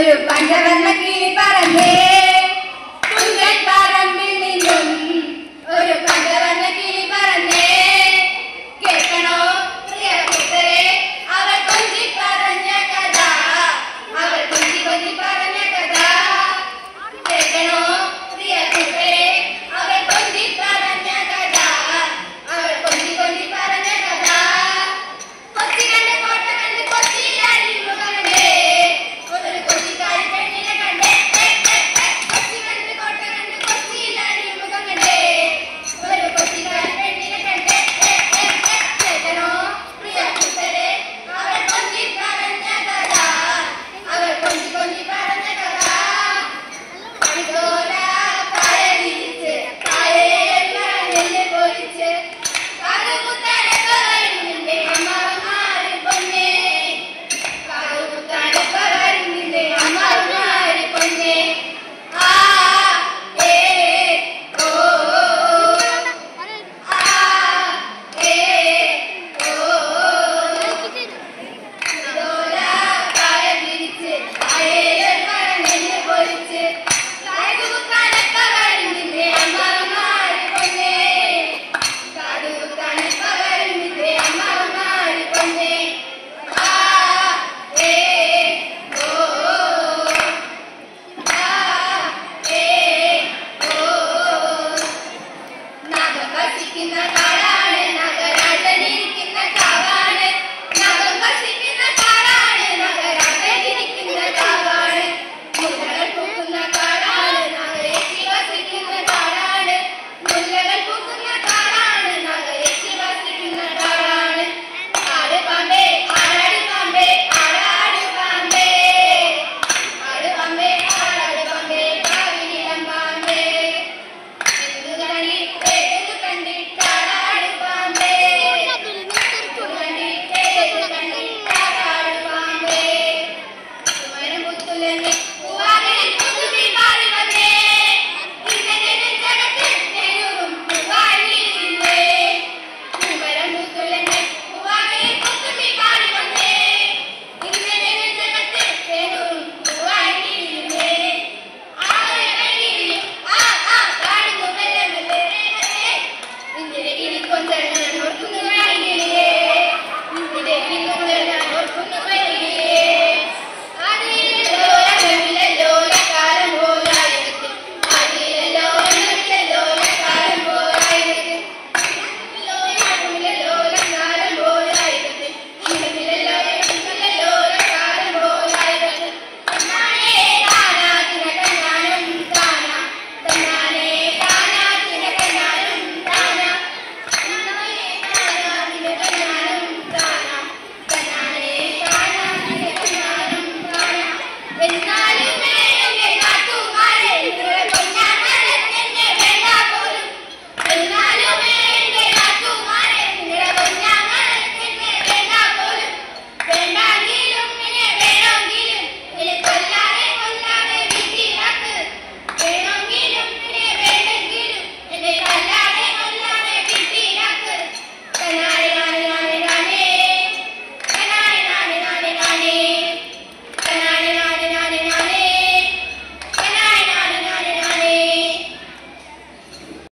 ഒരു പഞ്ചവർണ്ണ conocernos.